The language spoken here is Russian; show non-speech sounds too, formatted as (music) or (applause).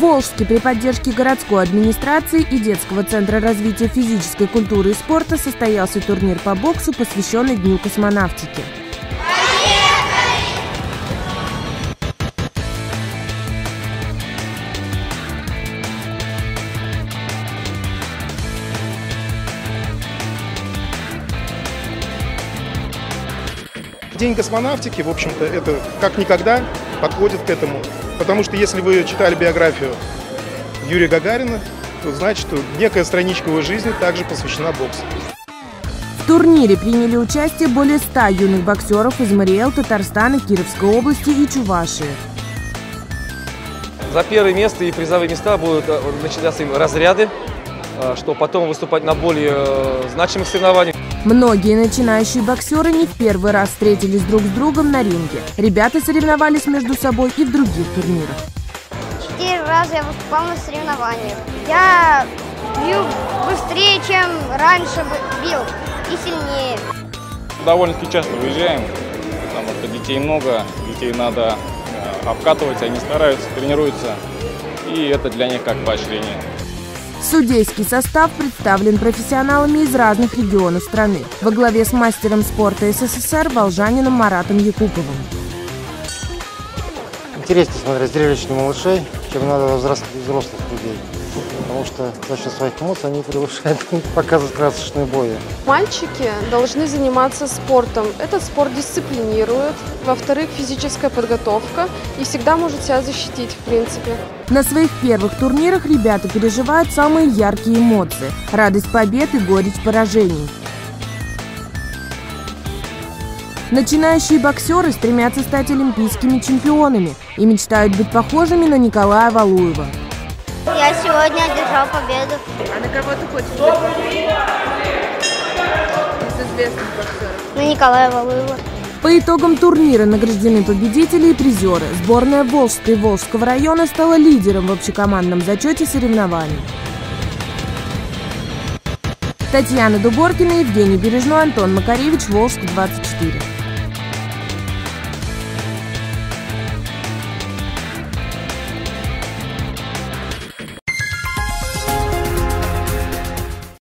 Волжске при поддержке городской администрации и детского центра развития физической культуры и спорта состоялся турнир по боксу, посвященный Дню космонавтики. День космонавтики, в общем-то, это как никогда подходит к этому. Потому что если вы читали биографию Юрия Гагарина, то значит, что некая страничка его жизни также посвящена боксу. В турнире приняли участие более 100 юных боксеров из Мариэл, Татарстана, Кировской области и Чувашии. За первое место и призовые места будут э, начинаться им разряды, э, что потом выступать на более э, значимых соревнованиях. Многие начинающие боксеры не в первый раз встретились друг с другом на ринге. Ребята соревновались между собой и в других турнирах. Четыре раза я выступал на соревнованиях. Я бью быстрее, чем раньше бил, и сильнее. Довольно-таки часто выезжаем, потому что детей много, детей надо э, обкатывать, они стараются, тренируются, и это для них как поощрение. Судейский состав представлен профессионалами из разных регионов страны во главе с мастером спорта СССР волжанином Маратом Якуповым. Интереснее смотреть зрелищных малышей, чем надо взрослых людей. Потому что за счет своих эмоций они превышают (laughs) показывать красочные бои. Мальчики должны заниматься спортом. Этот спорт дисциплинирует. Во-вторых, физическая подготовка. И всегда может себя защитить, в принципе. На своих первых турнирах ребята переживают самые яркие эмоции – радость побед и горечь поражений. Начинающие боксеры стремятся стать олимпийскими чемпионами и мечтают быть похожими на Николая Валуева. Я сегодня одержал победу. А на кого ты хочешь? Из известных боксеров. На Николая Валуева. По итогам турнира награждены победители и призеры. Сборная Волжска и Волжского района стала лидером в общекомандном зачете соревнований. Татьяна Дугоркина, Евгений Бережной, Антон Макаревич, Волжск, 24.